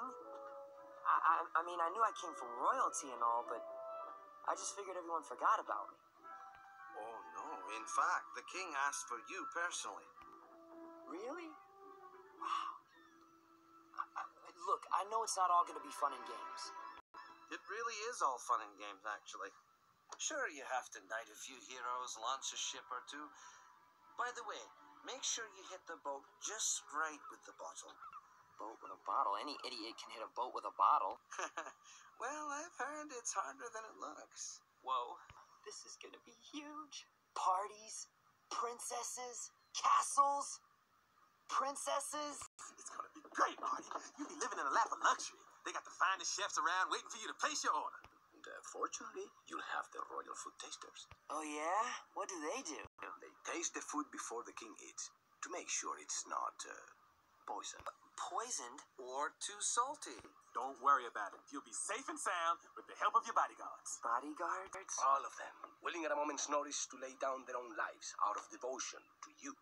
I, I mean, I knew I came from royalty and all, but I just figured everyone forgot about me. Oh, no. In fact, the king asked for you personally. Really? Wow. I, I, look, I know it's not all going to be fun and games. It really is all fun and games, actually. Sure, you have to knight a few heroes, launch a ship or two. By the way, make sure you hit the boat just right with the bottle. Boat with a bottle. Any idiot can hit a boat with a bottle. well, I've heard it's harder than it looks. Whoa. This is to be huge. Parties, princesses, castles, princesses. It's gonna be great, Artie. You'll be living in a lap of luxury. They got the finest chefs around waiting for you to place your order. And, uh, fortunately, you'll have the royal food tasters. Oh, yeah? What do they do? They taste the food before the king eats to make sure it's not uh, poison. Poisoned? Or too salty. Don't worry about it. You'll be safe and sound with the help of your bodyguards. Bodyguards? All of them, willing at a moment's notice to lay down their own lives out of devotion to you.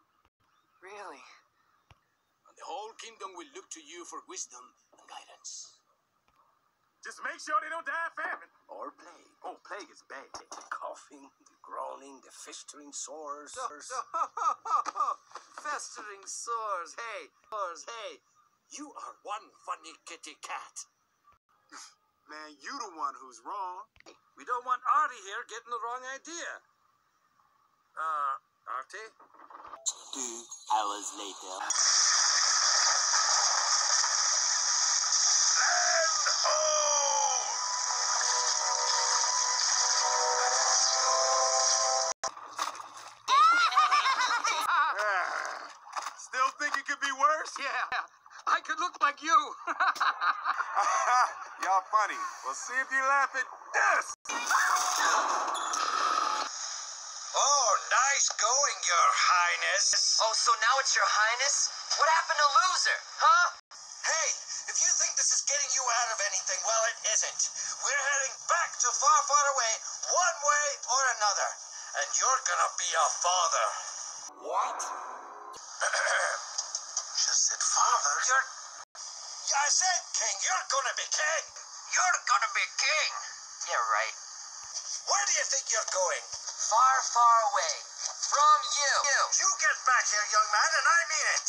Really? And the whole kingdom will look to you for wisdom and guidance. Just make sure they don't die of famine. Or plague. Oh, plague is bad. The coughing, the groaning, the festering sores. Festering sores. Hey, sores. Hey, you are one funny kitty cat. Man, you the one who's wrong. We don't want Artie here getting the wrong idea. Uh, Artie? Two hours later. Still think it could be worse? Yeah, I could look like you. Y'all funny. Well, see if you laugh at this. oh, nice going, Your Highness. Oh, so now it's your highness? What happened to loser? Huh? Hey, if you think this is getting you out of anything, well, it isn't. We're heading back to far, far away, one way or another. And you're gonna be a father. What? Just said father. You're. I said king. You're gonna be king. You're gonna be king. Yeah, right. Where do you think you're going? Far, far away. From you. You get back here, young man, and I mean it.